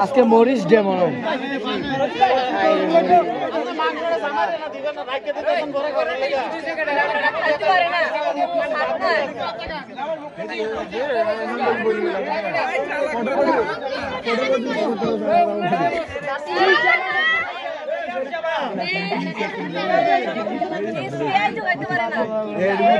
আজকে Morris day মনে এই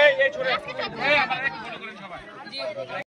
এই এই ছোট। এই আপনারা একটু করে সবাই।